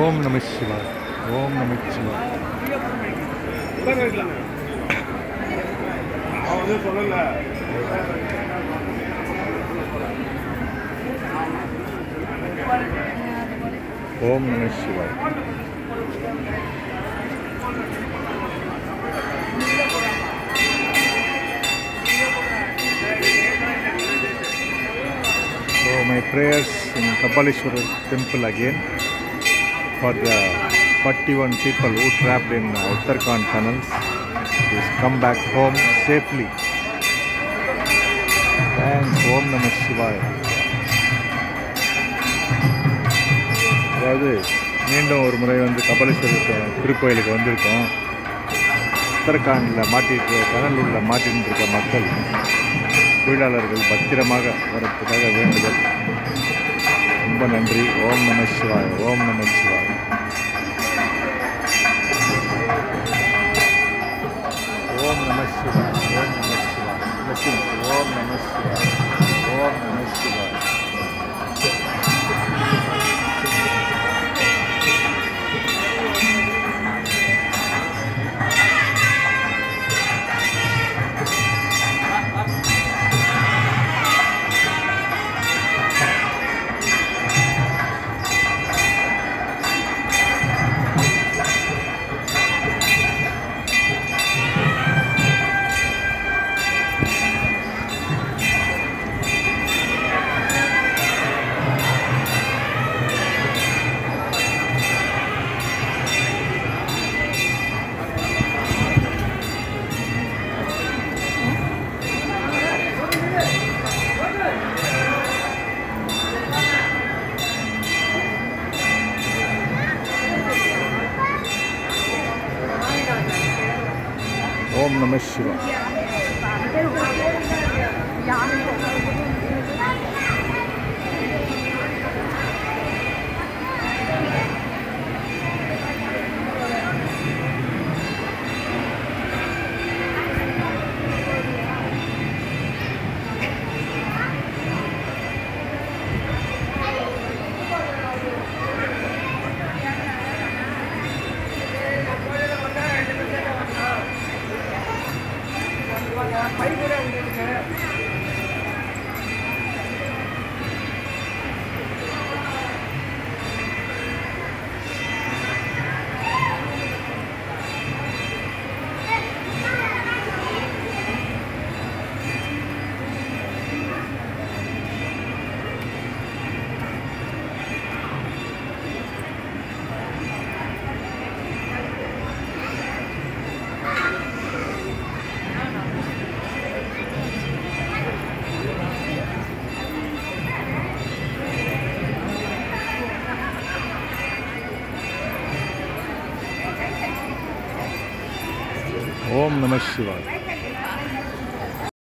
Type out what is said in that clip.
ओम नमः शिवाय ओम नमः शिवाय ओम नमः शिवाय So my prayers in Kabalishwar temple again. For the 41 people who trapped in Uttarakhand tunnels. To come back home safely. Thanks, Om Namah Shivaya. அதாவது மீண்டும் ஒரு முறை வந்து கபலேஸ்வரர் திருக்கோயிலுக்கு வந்திருக்கோம். உத்தரகாண்டில் மாட்டிட்டு கடலூரில் மாட்டின்னு இருக்க மக்கள் தொழிலாளர்கள் பத்திரமாக வரத்துக்காக வேண்டுதல். ரொம்ப நன்றி. ஓம் நம சிவாய் ஓம் நம சிவாய். Om Namah Shivaya. Om Namah Shivaya. Listen. Om Namah Shivaya. Om Namah Shivaya. Om Namah Shivaya. 睇。ओम नमः शिवाय